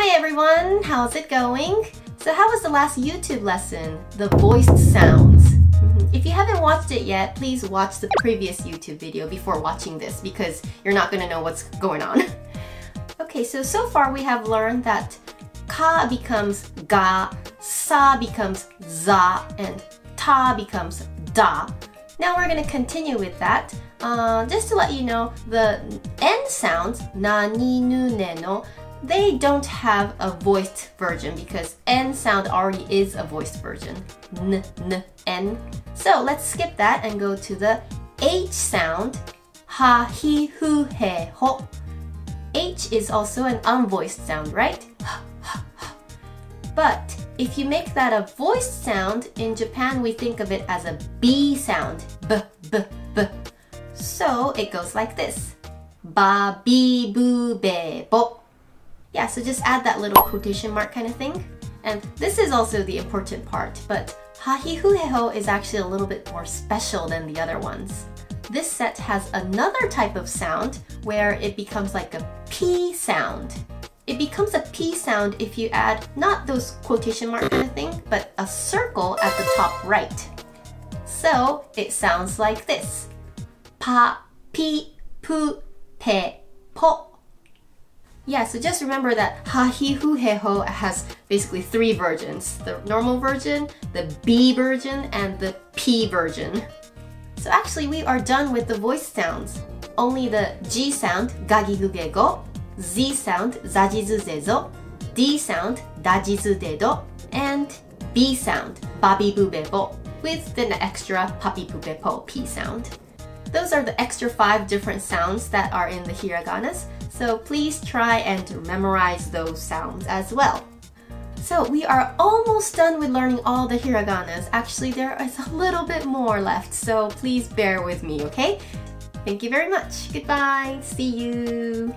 Hi everyone, how's it going? So how was the last YouTube lesson, the voiced sounds? Mhm. If you haven't watched it yet, please watch the previous YouTube video before watching this because you're not going to know what's going on. okay, so so far we have learned that ka becomes ga, sa becomes za, and ta becomes da. Now we're going to continue with that. Uh, just to let you know, the n sounds, na, ni, nu, ne, no, they don't have a voiced version because n sound already is a voiced version. N, n, n. So let's skip that and go to the h sound. Ha, hi, hu, he, ho. H is also an unvoiced sound, right? But if you make that a voiced sound, in Japan we think of it as a B sound. B, b, b. So it goes like this. Ba, bi, bu, be, bo. Yeah, so just add that little quotation mark kind of thing. And this is also the important part, but hahihuheho is actually a little bit more special than the other ones. This set has another type of sound where it becomes like a P sound. It becomes a P sound if you add not those quotation mark kind of thing, but a circle at the top right. So it sounds like this. Pa, pi, pu, pe, po. Yeah, so just remember that ha he has basically three versions. The normal version, the B version, and the P version. So actually we are done with the voice sounds. Only the G sound, gagigugego, Z sound, zajizuzezo, D sound, dajizudedo, and B sound, babibubebo, with the extra papipupepo P sound. Those are the extra five different sounds that are in the hiraganas, so please try and memorize those sounds as well. So we are almost done with learning all the hiraganas. Actually, there is a little bit more left, so please bear with me, okay? Thank you very much. Goodbye. See you.